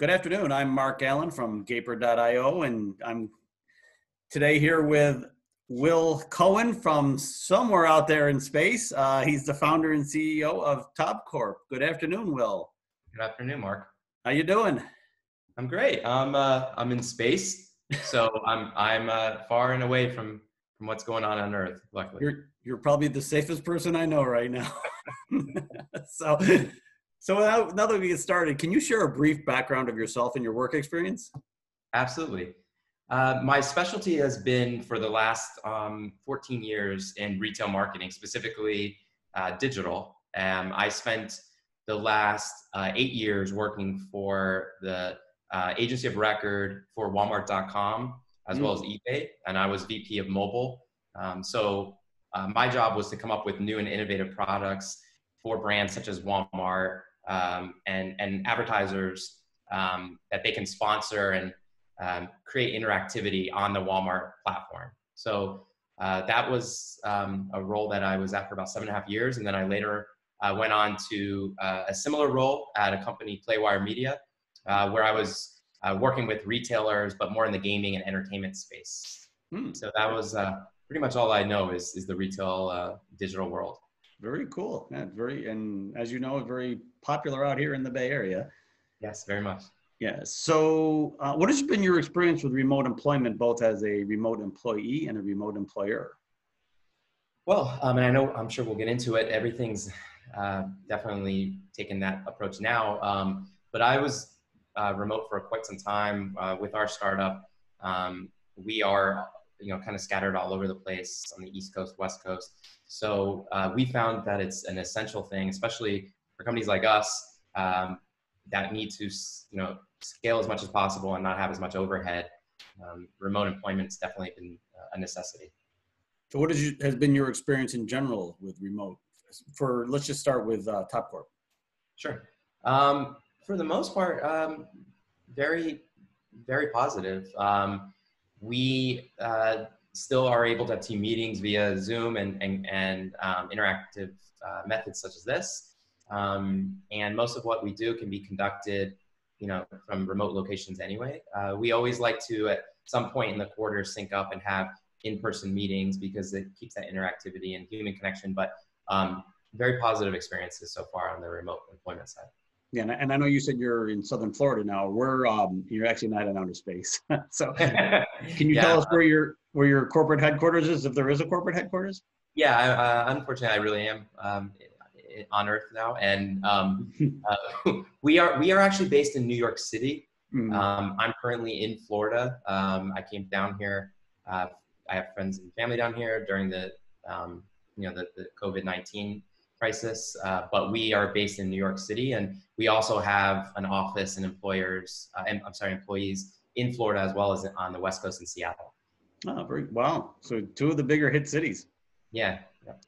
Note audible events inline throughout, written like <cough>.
Good afternoon. I'm Mark Allen from Gaper.io, and I'm today here with Will Cohen from somewhere out there in space. Uh, he's the founder and CEO of TopCorp. Good afternoon, Will. Good afternoon, Mark. How you doing? I'm great. I'm uh, I'm in space, so <laughs> I'm I'm uh, far and away from from what's going on on Earth. Luckily, you're you're probably the safest person I know right now. <laughs> so, so now, now that we get started, can you share a brief background of yourself and your work experience? Absolutely. Uh, my specialty has been for the last um, 14 years in retail marketing, specifically uh, digital. Um, I spent the last uh, eight years working for the uh, agency of record for Walmart.com as mm. well as eBay, and I was VP of mobile. Um, so uh, my job was to come up with new and innovative products for brands such as Walmart um, and, and advertisers um, that they can sponsor and um, create interactivity on the Walmart platform. So uh, that was um, a role that I was at for about seven and a half years. And then I later uh, went on to uh, a similar role at a company, Playwire Media, uh, where I was uh, working with retailers, but more in the gaming and entertainment space. Hmm. So that was uh, pretty much all I know is, is the retail digital world. Very cool. Yeah, very, and as you know, very popular out here in the Bay Area. Yes, very much. Yeah. So, uh, what has been your experience with remote employment, both as a remote employee and a remote employer? Well, um, and I know I'm sure we'll get into it. Everything's uh, definitely taken that approach now. Um, but I was uh, remote for quite some time uh, with our startup. Um, we are, you know, kind of scattered all over the place on the East Coast, West Coast. So uh, we found that it's an essential thing, especially for companies like us um, that need to, you know, scale as much as possible and not have as much overhead. Um, remote employment's definitely been a necessity. So, what you, has been your experience in general with remote? For let's just start with uh, TopCorp. Sure. Um, for the most part, um, very, very positive. Um, we uh, still are able to have team meetings via Zoom and, and, and um, interactive uh, methods such as this. Um, and most of what we do can be conducted, you know, from remote locations anyway. Uh, we always like to, at some point in the quarter, sync up and have in-person meetings because it keeps that interactivity and human connection. But um, very positive experiences so far on the remote employment side. Yeah, and I know you said you're in Southern Florida now. We're um, you're actually not in outer space. <laughs> so, can you yeah. tell us where your where your corporate headquarters is, if there is a corporate headquarters? Yeah, uh, unfortunately, I really am um, on Earth now, and um, <laughs> uh, <laughs> we are we are actually based in New York City. Mm-hmm. Um, I'm currently in Florida. Um, I came down here. Uh, I have friends and family down here during the um, you know the, the COVID nineteen crisis, uh, but we are based in New York City, and we also have an office and employers, uh, and, I'm sorry, employees in Florida as well as on the West Coast in Seattle. Oh, very wow! So two of the bigger hit cities. Yeah.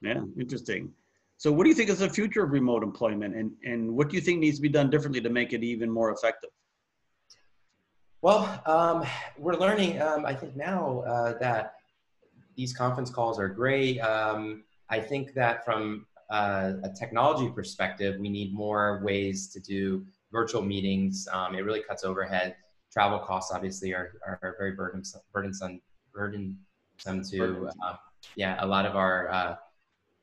Yeah, interesting. So, what do you think is the future of remote employment, and and what do you think needs to be done differently to make it even more effective? Well, um, we're learning. Um, I think now uh, that these conference calls are great. Um, I think that from uh, a technology perspective, we need more ways to do virtual meetings. Um, it really cuts overhead. Travel costs obviously are, are very burdensome, burdensome, burdensome to uh, yeah a lot of our uh,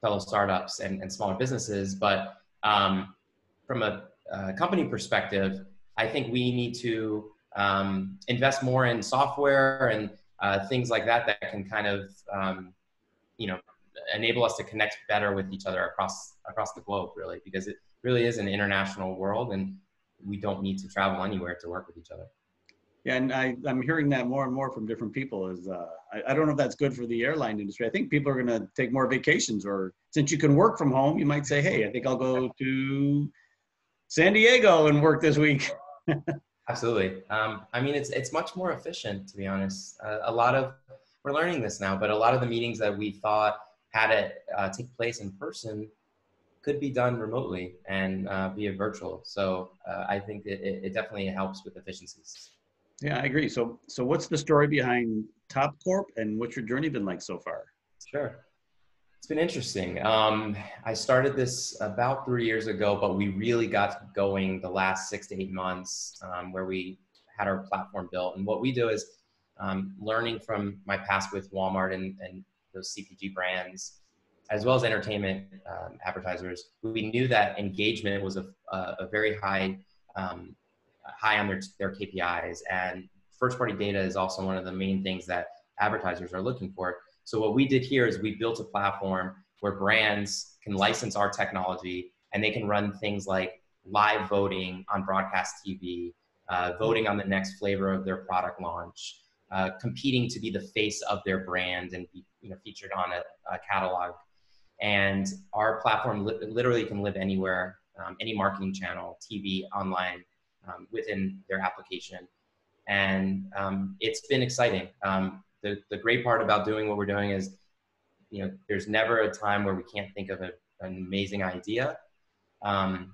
fellow startups and, and smaller businesses. But um, from a, a, company perspective, I think we need to um, invest more in software and uh, things like that that can kind of um, you know enable us to connect better with each other across across the globe really because it really is an international world and we don't need to travel anywhere to work with each other yeah and I, i'm hearing that more and more from different people is uh, I, I don't know if that's good for the airline industry i think people are going to take more vacations or since you can work from home you might say hey i think i'll go to san diego and work this week <laughs> absolutely um, i mean it's it's much more efficient to be honest uh, a lot of we're learning this now but a lot of the meetings that we thought had it uh, take place in person could be done remotely and uh, via virtual. So uh, I think it, it definitely helps with efficiencies. Yeah, I agree. So, so what's the story behind TopCorp and what's your journey been like so far? Sure. It's been interesting. Um, I started this about three years ago, but we really got going the last six to eight months, um, where we had our platform built. And what we do is um, learning from my past with Walmart and, and those CPG brands, as well as entertainment um, advertisers, we knew that engagement was a, a, very high um, high on their, their KPIs. And first party data is also one of the main things that advertisers are looking for. So what we did here is we built a platform where brands can license our technology and they can run things like live voting on broadcast TV, uh, voting on the next flavor of their product launch, uh, competing to be the face of their brand and be you know, featured on a, a catalog. And our platform li- literally can live anywhere, um, any marketing channel, TV, online, um, within their application. And um, it's been exciting. Um, the, the great part about doing what we're doing is, you know, there's never a time where we can't think of a, an amazing idea. Um,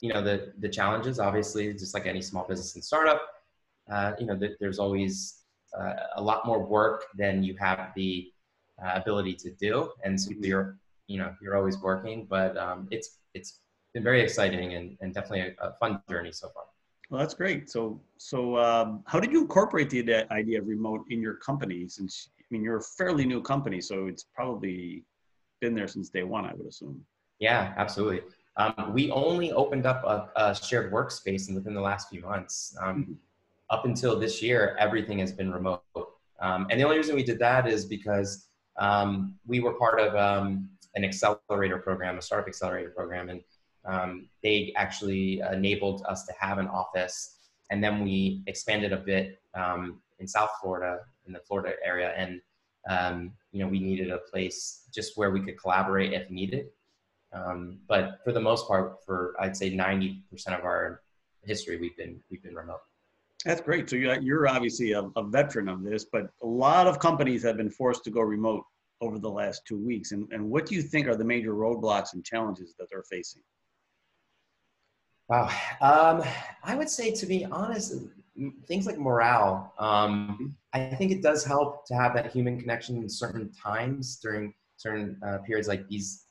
you know, the, the challenges, obviously, just like any small business and startup, uh, you know, the, there's always uh, a lot more work than you have the uh, ability to do. And so you're, you know, you're always working, but um, it's, it's been very exciting and, and definitely a, a fun journey so far. Well, that's great. So, so um, how did you incorporate the idea of remote in your company? Since I mean, you're a fairly new company, so it's probably been there since day one, I would assume. Yeah, absolutely. Um, we only opened up a, a, shared workspace within the last few months. Um, mm-hmm. Up until this year, everything has been remote. Um, and the only reason we did that is because um, we were part of um, an accelerator program, a startup accelerator program, and um, they actually enabled us to have an office. And then we expanded a bit um, in South Florida, in the Florida area, and um, you know we needed a place just where we could collaborate if needed. Um, but for the most part, for I'd say 90% of our history, we've been we've been remote. That's great. So you're obviously a, a veteran of this, but a lot of companies have been forced to go remote over the last two weeks. And, and what do you think are the major roadblocks and challenges that they're facing? Wow. Um, I would say, to be honest, things like morale. Um, I think it does help to have that human connection in certain times during certain uh, periods like these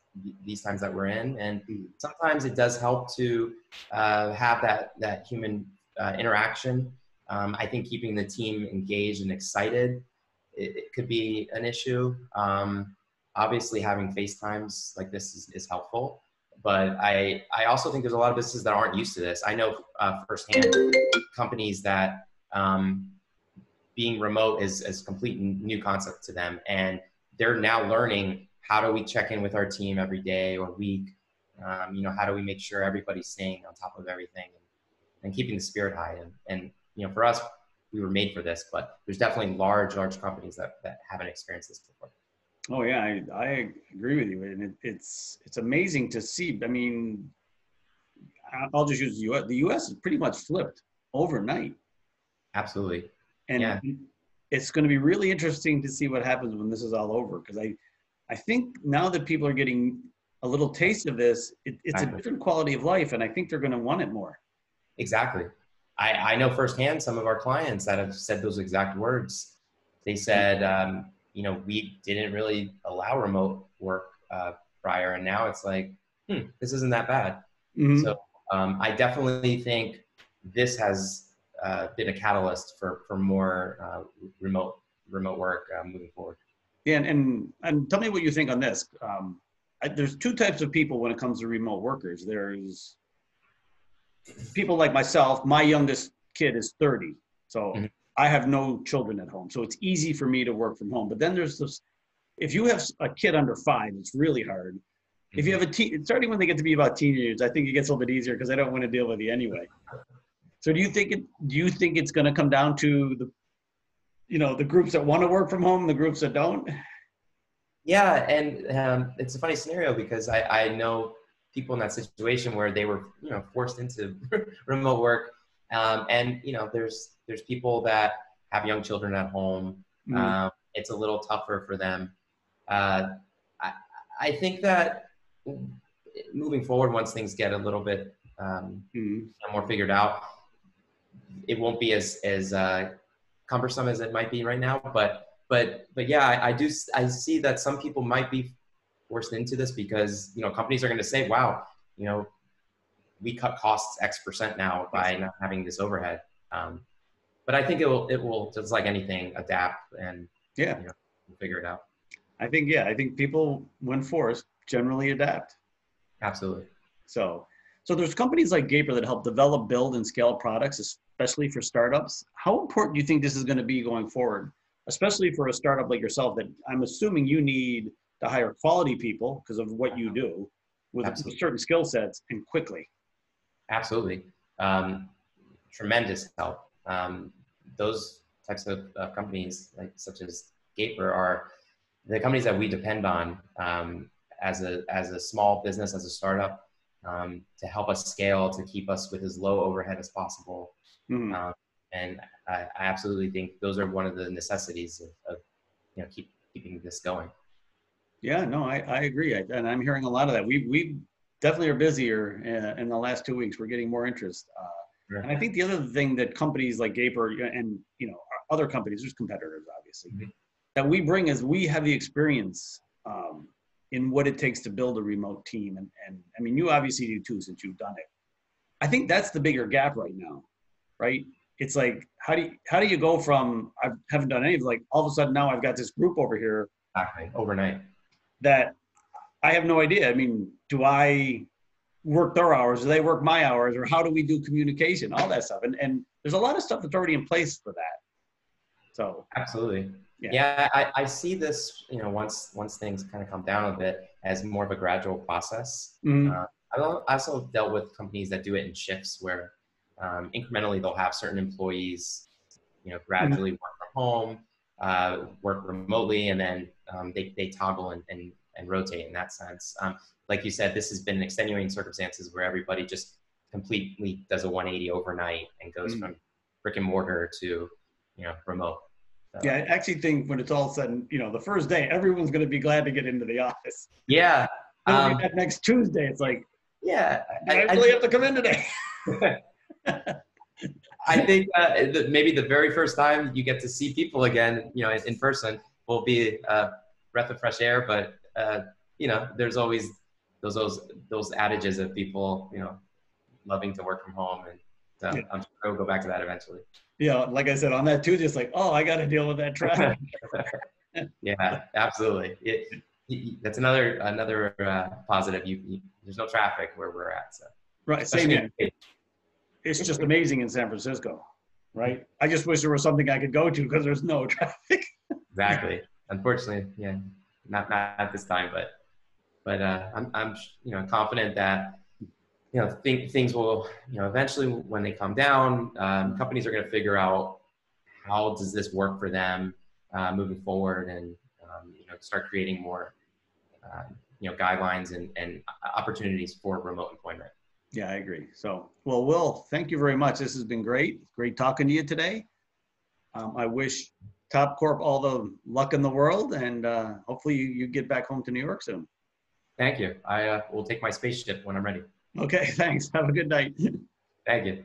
these times that we're in, and sometimes it does help to uh, have that that human uh, interaction. Um, I think keeping the team engaged and excited it, it could be an issue. Um, obviously, having FaceTimes like this is, is helpful but I, I also think there's a lot of businesses that aren't used to this. I know uh, firsthand companies that um, being remote is, a complete new concept to them. And they're now learning how do we check in with our team every day or week? Um, you know, how do we make sure everybody's staying on top of everything and, and keeping the spirit high? And, and, you know, for us, we were made for this, but there's definitely large, large companies that, that haven't experienced this before. Oh yeah, I, I agree with you, and it, it's it's amazing to see. I mean, I'll just use the U.S. The U.S. is pretty much flipped overnight. Absolutely. And yeah. it's going to be really interesting to see what happens when this is all over, because I, I think now that people are getting a little taste of this, it, it's a different quality of life, and I think they're going to want it more. Exactly. I, I know firsthand some of our clients that have said those exact words. They said, um, you know, we didn't really allow remote work uh, prior, and now it's like, hmm, this isn't that bad. Mm-hmm. So um, I definitely think this has uh, been a catalyst for for more uh, remote remote work uh, moving forward. Yeah, and, and, and tell me what you think on this. Um, I, there's two types of people when it comes to remote workers. There's people like myself. My youngest kid is 30, so mm-hmm. I have no children at home, so it's easy for me to work from home. But then there's this, if you have a kid under five, it's really hard. Mm-hmm. If you mm-hmm. have a teen, starting when they get to be about teenagers, I think it gets a little bit easier because I don't want to deal with you anyway. So do you think it? Do you think it's going to come down to the, you know, the groups that want to work from home, the groups that don't? Yeah, and um, it's a funny scenario because I, I know people in that situation where they were, you know, forced into <laughs> remote work um, and you know, there's there's people that have young children at home. Mm-hmm. Um, it's a little tougher for them. Uh, I, I think that moving forward, once things get a little bit um, mm-hmm. more figured out, it won't be as as uh, cumbersome as it might be right now. But but but yeah, I, I, do I see that some people might be forced into this because you know companies are going to say, "Wow, you know, we cut costs X percent now by not having this overhead." Um, but I think it will it will just like anything adapt and Yeah, you know, figure it out. I think yeah, I think people when forced generally adapt. Absolutely. So, so there's companies like Gaper that help develop, build, and scale products, especially for startups. How important do you think this is going to be going forward, especially for a startup like yourself? That I'm assuming you need to hire quality people because of what you do with Absolutely. certain skill sets and quickly. Absolutely. Um, tremendous help. Um, those types of uh, companies, like such as Gaper, are the companies that we depend on um, as a as a small business, as a startup, um, to help us scale, to keep us with as low overhead as possible. Mhm. Um, and I, I absolutely think those are one of the necessities of, of you know keep keeping this going. Yeah, no, I, I agree. I, and I'm hearing a lot of that. We, we definitely are busier uh, in the last two weeks. We're getting more interest. Uh, and I think the other thing that companies like Gaper and, you know, other companies, there's competitors, obviously, Mhm. that we bring is we have the experience um, in what it takes to build a remote team. And, and I mean, you obviously do too, since you've done it. I think that's the bigger gap right now, right? It's like, how do you, how do you go from, I haven't done anything, like all of a sudden now I've got this group over here Exactly. Overnight. that I have no idea. I mean, do I work their hours? Do they work my hours? Or how do we do communication? All that stuff. And and there's a lot of stuff that's already in place for that. So Absolutely. Yeah. Yeah, I, I see this, you know, once once things kind of come down a bit as more of a gradual process. mm, Uh, I al- I also dealt with companies that do it in shifts where um, incrementally they'll have certain employees, you know, gradually work from home, uh, work remotely, and then um, they, they toggle and, and, and rotate in that sense. Um, like you said, this has been extenuating circumstances where everybody just completely does a 180 overnight and goes Mm. from brick and mortar to, you know, remote. So- yeah, I actually think when it's all said and you know, the first day, everyone's gonna be glad to get into the office. Yeah. Um, that next Tuesday, it's like, yeah. I, I, I, really have to come in today. <laughs> <laughs> I think uh, that maybe the very first time you get to see people again, you know, in, in person, will be a breath of fresh air. But uh, you know, there's always those those those adages of people, you know, loving to work from home, and Yeah. I'm sure we'll go back to that eventually. Yeah, like I said, on that too, it's like, oh, I gotta deal with that traffic. <laughs> <laughs> yeah, absolutely. It, it- that's another another uh, positive. You, you there's no traffic where we're at, so right. Same here. It's just amazing in San Francisco. Right. I just wish there was something I could go to because there's no <laughs> traffic. Exactly. Unfortunately, yeah, not not at this time, but but uh, I'm I'm you know confident that you know think, things will you know eventually when they come down, um, companies are going to figure out how does this work for them uh, moving forward, and um, you know start creating more uh, you know guidelines and and opportunities for remote employment. Yeah, I agree. So, well, Will, thank you very much. This has been great. Great talking to you today. Um, I wish Top Corp all the luck in the world, and uh, hopefully you, you get back home to New York soon. Thank you. I uh, will take my spaceship when I'm ready. Okay, <laughs> thanks. Have a good night. Thank you.